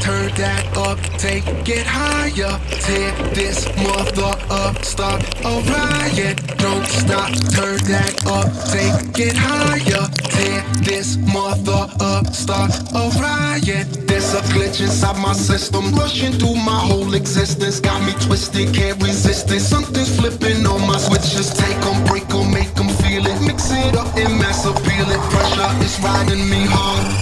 turn that up, take it higher. Tear this mother up, start a riot. Don't stop, turn that up, take it higher. Up, start a riot. There's a glitch inside my system, rushing through my whole existence. Got me twisted, can't resist it. Something's flipping on my switches. Take 'em, break 'em, make 'em feel it. Mix it up and mass appeal it. Pressure is riding me hard